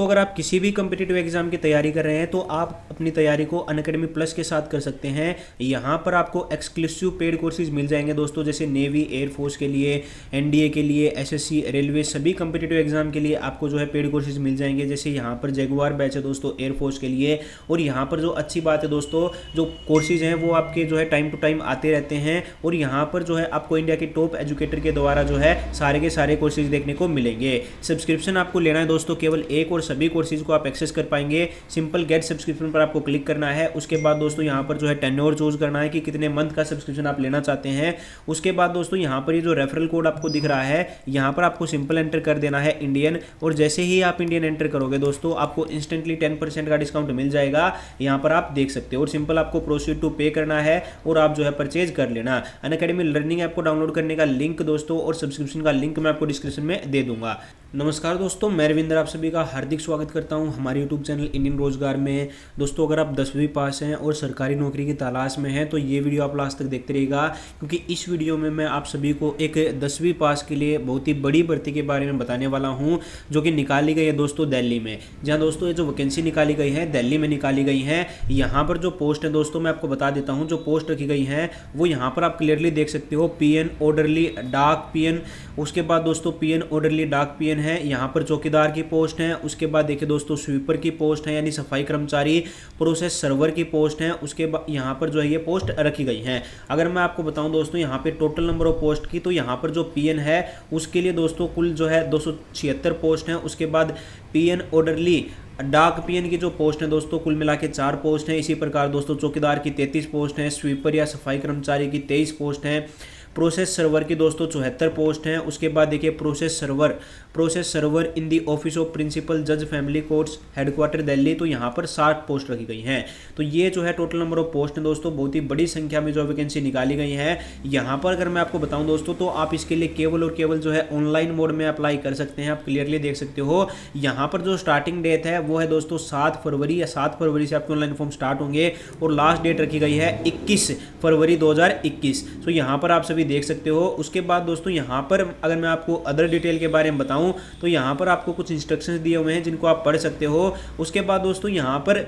दोस्तों अगर आप किसी भी कम्पिटेटिव एग्ज़ाम की तैयारी कर रहे हैं तो आप अपनी तैयारी को अन अकेडमी प्लस के साथ कर सकते हैं। यहाँ पर आपको एक्सक्लूसिव पेड कोर्सेज मिल जाएँगे दोस्तों, जैसे नेवी एयरफोर्स के लिए एनडीए के लिए एसएससी रेलवे सभी कम्पिटेटिव एग्ज़ाम के लिए आपको जो है पेड कोर्सेज मिल जाएँगे। जैसे यहाँ पर जेगुआर बैच है दोस्तों एयरफोर्स के लिए। और यहाँ पर जो अच्छी बात है दोस्तों, जो कोर्सेज हैं वो आपके जो है टाइम टू टाइम आते रहते हैं। और यहाँ पर जो है आपको इंडिया के टॉप एजुकेटर के द्वारा जो है सारे के सारे कोर्सेज देखने को मिलेंगे। सब्सक्रिप्शन आपको लेना है दोस्तों, केवल एक और सभी कोर्सेज को आप एक्सेस कर पाएँगे। सिंपल गेट सब्सक्रिप्शन पर आपको क्लिक करना है। उसके बाद दोस्तों यहाँ पर जो है टेन और चूज़ करना है कि कितने मंथ का सब्सक्रिप्शन आप लेना चाहते हैं। उसके बाद दोस्तों यहाँ पर ये जो रेफरल कोड आपको दिख रहा है, यहाँ पर आपको सिंपल एंटर कर देना है इंडियन और जैसे ही आप इंडियन एंटर करोगे दोस्तों, आपको इंस्टेंटली टेन का डिस्काउंट मिल जाएगा। यहाँ पर आप देख सकते हो और सिंपल आपको प्रोसीड टू पे करना है और आप जो है परचेज कर लेना। अन लर्निंग ऐप को डाउनलोड करने का लिंक दोस्तों और सब्सक्रिप्शन का लिंक मैं आपको डिस्क्रिप्शन में दे दूँगा। नमस्कार दोस्तों, मैं रविंदर, आप सभी का हार्दिक स्वागत करता हूँ हमारे यूट्यूब चैनल इंडियन रोज़गार में। दोस्तों अगर आप दसवीं पास हैं और सरकारी नौकरी की तलाश में हैं तो ये वीडियो आप लास्ट तक देखते रहेगा क्योंकि इस वीडियो में मैं आप सभी को एक दसवीं पास के लिए बहुत ही बड़ी भर्ती के बारे में बताने वाला हूँ, जो कि निकाली गई है दोस्तों दिल्ली में। जहाँ दोस्तों, ये जो वैकेंसी निकाली गई है, दिल्ली में निकाली गई है, यहाँ पर जो पोस्ट है दोस्तों, मैं आपको बता देता हूँ, जो पोस्ट रखी गई है, वो यहाँ पर आप क्लियरली देख सकते हो पी ऑर्डरली डाक पीएन, उसके बाद दोस्तों पी ऑर्डरली डाक पीएन है, यहाँ पर चौकीदार की पोस्ट है, उसके बाद देखिए दोस्तों, स्वीपर की पोस्ट है, यानी सफ़ाई कर्मचारी प्रोसेस सर्वर की पोस्ट है, उसके बाद यहाँ पर जो है ये पोस्ट रखी गई है। अगर मैं आपको बताऊँ दोस्तों, यहाँ पे टोटल नंबर ऑफ़ पोस्ट की तो यहाँ पर जो पीएन है, उसके लिए दोस्तों कुल जो है दो सौ छिहत्तर पोस्ट हैं। उसके बाद पीएन ऑर्डरली डाक पीएन की जो पोस्ट है दोस्तों, कुल मिला के चार पोस्ट हैं। इसी प्रकार दोस्तों, चौकीदार की तैंतीस पोस्ट हैं। स्वीपर या सफ़ाई कर्मचारी की तेईस पोस्ट हैं। प्रोसेस सर्वर की दोस्तों चौहत्तर पोस्ट हैं। उसके बाद देखिए process server. Process server in the office of principal जज फैमिली कोर्ट्स हेडक्वार्टर दिल्ली तो यहाँ पर साठ पोस्ट रखी गई हैं। तो ये जो है टोटल नंबर ऑफ़ पोस्ट है दोस्तों, बहुत ही बड़ी संख्या में जो वैकेंसी निकाली गई है। यहाँ पर अगर मैं आपको बताऊँ दोस्तों तो आप इसके लिए केवल और केवल जो है ऑनलाइन मोड में अप्लाई कर सकते हैं। आप क्लियरली देख सकते हो, यहाँ पर जो स्टार्टिंग डेट है, वो है दोस्तों सात फरवरी या सात फरवरी से आपके ऑनलाइन फॉर्म स्टार्ट होंगे। और लास्ट डेट रखी गई है इक्कीस फरवरी दो तो यहाँ पर आप सभी देख सकते हो। उसके बाद दोस्तों, यहाँ पर अगर मैं आपको अदर डिटेल के बारे में बताऊँ तो यहाँ पर आपको कुछ इंस्ट्रक्शन दिए हुए हैं जिनको आप पढ़ सकते हो। उसके बाद दोस्तों, यहाँ पर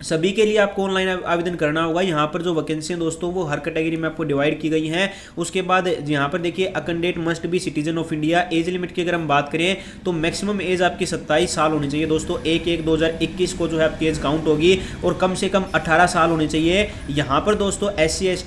सभी के लिए आपको ऑनलाइन आवेदन करना होगा। यहाँ पर जो वैकेंसी हैं दोस्तों, वो हर कैटेगरी में आपको डिवाइड की गई हैं। उसके बाद यहाँ पर देखिए candidate must be citizen of India age limit की अगर हम बात करें तो मैक्सिमम एज आपकी सत्ताईस साल होनी चाहिए दोस्तों। एक एक दो को जो है आपकी एज काउंट होगी और कम से कम अठारह साल होनी चाहिए। यहाँ पर दोस्तों एस सी एस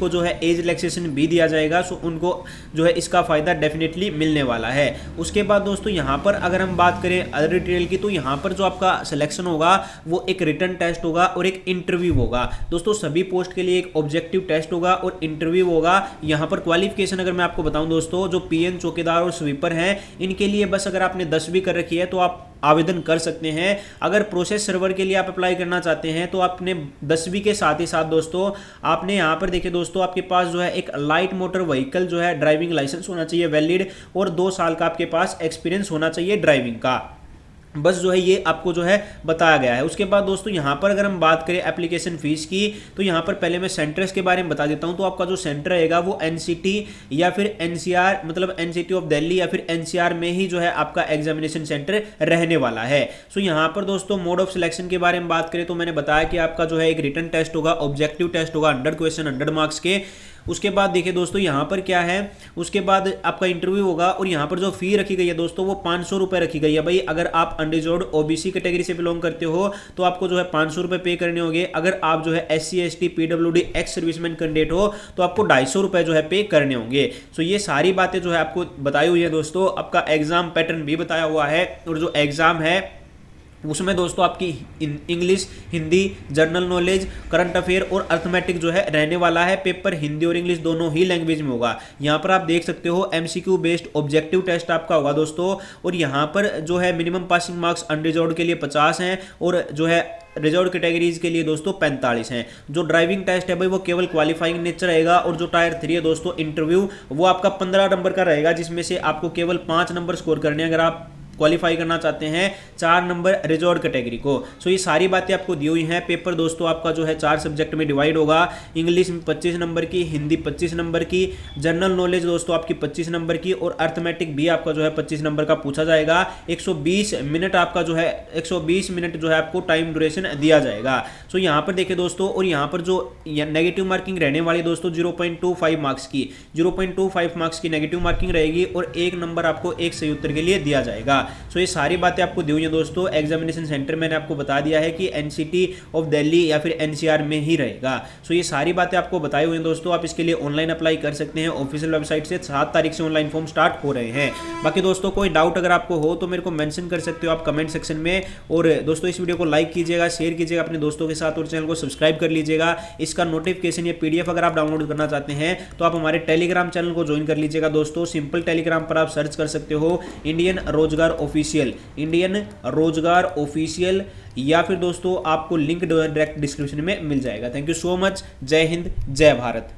को जो है एज रिलैक्सेशन भी दिया जाएगा। सो उनको जो है इसका फ़ायदा डेफिनेटली मिलने वाला है। उसके बाद दोस्तों, यहाँ पर अगर हम बात करें अदर डिटेल की तो यहाँ पर जो आपका सिलेक्शन होगा, वो एक रिटर्न टेस्ट होगा और एक इंटरव्यू होगा। दोस्तों, सभी पोस्ट के लिए एक ऑब्जेक्टिव टेस्ट होगा और इंटरव्यू होगा। यहाँ पर क्वालिफिकेशन अगर मैं आपको बताऊँ दोस्तों, जो पीएन चौकीदार और स्वीपर हैं, इनके लिए बस अगर आपने दसवीं कर रखी है तो आप आवेदन कर सकते हैं। अगर प्रोसेस सर्वर के लिए आप अप्लाई करना चाहते हैं तो आपने दसवीं के साथ ही साथ दोस्तों, आपने यहाँ पर देखिए दोस्तों, आपके पास जो है एक लाइट मोटर व्हीकल जो है ड्राइविंग लाइसेंस होना चाहिए, वैलिड, और दो साल का आपके पास एक्सपीरियंस होना चाहिए ड्राइविंग का। बस जो है ये आपको जो है बताया गया है। उसके बाद दोस्तों, यहाँ पर अगर हम बात करें एप्लीकेशन फ़ीस की तो यहाँ पर पहले मैं सेंटर्स के बारे में बता देता हूँ। तो आपका जो सेंटर रहेगा वो एनसीटी या फिर एनसीआर मतलब एनसीटी ऑफ़ दिल्ली या फिर एनसीआर में ही जो है आपका एग्जामिनेशन सेंटर रहने वाला है। सो यहाँ पर दोस्तों मोड ऑफ़ सिलेक्शन के बारे में बात करें तो मैंने बताया कि आपका जो है एक रिटर्न टेस्ट होगा ऑब्जेक्टिव टेस्ट होगा हंड्रेड क्वेश्चन हंड्रेड मार्क्स के। उसके बाद देखिए दोस्तों, यहाँ पर क्या है? उसके बाद आपका इंटरव्यू होगा और यहाँ पर जो फ़ी रखी गई है दोस्तों, वो पाँच सौ रुपये रखी गई है। भाई, अगर आप अनडिजर्व ओबीसी कैटेगरी से बिलोंग करते हो तो आपको जो है पाँच सौ रुपये पे करने होंगे। अगर आप जो है S C S T P W D ex serviceman candidate हो तो आपको ढाई सौ रुपये जो है पे करने होंगे। सो ये सारी बातें जो है आपको बताई हुई है दोस्तों। आपका एग्ज़ाम पैटर्न भी बताया हुआ है और जो एग्ज़ाम है उसमें दोस्तों आपकी English Hindi general knowledge current affair और अर्थमेटिक जो है रहने वाला है। पेपर हिंदी और इंग्लिश दोनों ही लैंग्वेज में होगा। यहाँ पर आप देख सकते हो एमसीक्यू बेस्ड ऑब्जेक्टिव टेस्ट आपका होगा दोस्तों। और यहाँ पर जो है मिनिमम पासिंग मार्क्स अनरिजर्व के लिए पचास हैं और जो है रिज़र्व कैटेगरीज के लिए दोस्तों पैंतालीस हैं। जो ड्राइविंग टेस्ट है भाई, वो केवल क्वालिफाइंग नेचर रहेगा और जो टायर थ्री है दोस्तों इंटरव्यू वो आपका पंद्रह नंबर का रहेगा, जिसमें से आपको केवल पाँच नंबर स्कोर करने अगर आप क्वालिफाई करना चाहते हैं चार नंबर रिजॉर्ट कैटेगरी को। सो ये सारी बातें आपको दी हुई हैं। पेपर दोस्तों, आपका जो है चार सब्जेक्ट में डिवाइड होगा। इंग्लिश में पच्चीस नंबर की हिंदी पच्चीस नंबर की जनरल नॉलेज दोस्तों आपकी पच्चीस नंबर की, और अर्थमेटिक भी आपका जो है पच्चीस नंबर का पूछा जाएगा। एक सौ बीस मिनट आपका जो है, एक सौ बीस मिनट जो है आपको टाइम ड्यूरेशन दिया जाएगा। सो यहाँ पर देखिए दोस्तों, और यहाँ पर जो नेगेटिव मार्किंग रहने वाली दोस्तों ज़ीरो मार्क्स की ज़ीरो मार्क्स की नेगेटिव मार्किंग रहेगी, और एक नंबर आपको एक सही उत्तर के लिए दिया जाएगा। सो ये सारी बातें आपको दी हुई है दोस्तों। एग्जामिनेशन सेंटर मैंने आपको बता दिया है कि एनसीटी ऑफ़ दिल्ली या फिर एनसीआर में ही रहेगा। सो ये सारी बातें आपको बताई हुई हैं दोस्तों। आप इसके लिए ऑनलाइन अप्लाई कर सकते हैं। ऑफिशियल वेबसाइट से सात तारीख से ऑनलाइन फॉर्म स्टार्ट हो रहे हैं। बाकी दोस्तों, कोई डाउट अगर आपको हो तो मेरे को मैंशन कर सकते हो आप कमेंट सेक्शन में। और दोस्तों, इस वीडियो को लाइक कीजिएगा शेयर कीजिएगा अपने दोस्तों के साथ और चैनल को सब्सक्राइब कर लीजिएगा। इसका नोटिफिकेशन या पीडीएफ अगर आप डाउनलोड करना चाहते हैं तो आप हमारे टेलीग्राम चैनल को ज्वाइन कर लीजिएगा दोस्तों। सिंपल टेलीग्राम पर आप सर्च कर सकते हो। इंडियन रोज़गार ऑफिशियल इंडियन रोज़गार ऑफिशियल या फिर दोस्तों आपको लिंक डायरेक्ट डिस्क्रिप्शन में मिल जाएगा। थैंक यू सो मच जय हिंद, जय भारत।